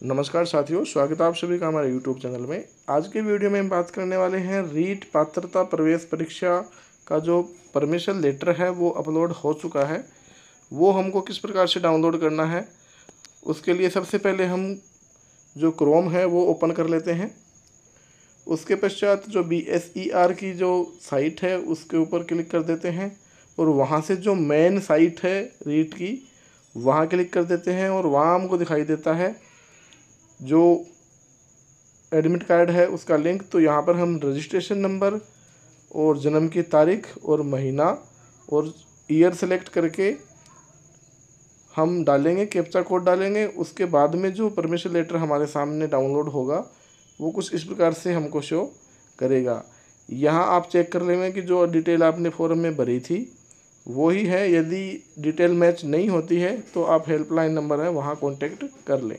नमस्कार साथियों, स्वागत है आप सभी का हमारे यूट्यूब चैनल में। आज के वीडियो में हम बात करने वाले हैं रीट पात्रता प्रवेश परीक्षा का जो परमिशन लेटर है, वो अपलोड हो चुका है। वो हमको किस प्रकार से डाउनलोड करना है, उसके लिए सबसे पहले हम जो क्रोम है, वो ओपन कर लेते हैं। उसके पश्चात जो बी एस ई आर की जो साइट है, उसके ऊपर क्लिक कर देते हैं और वहाँ से जो मेन साइट है रीट की, वहाँ क्लिक कर देते हैं और वहाँ हमको दिखाई देता है जो एडमिट कार्ड है, उसका लिंक तो यहाँ पर हम रजिस्ट्रेशन नंबर और जन्म की तारीख और महीना और ईयर सेलेक्ट करके हम डालेंगे कैप्चा कोड डालेंगे। उसके बाद में जो परमिशन लेटर हमारे सामने डाउनलोड होगा, वो कुछ इस प्रकार से हमको शो करेगा। यहाँ आप चेक कर लेंगे कि जो डिटेल आपने फॉर्म में भरी थी, वो ही है। यदि डिटेल मैच नहीं होती है तो आप हेल्पलाइन नंबर है, वहाँ कॉन्टेक्ट कर लें।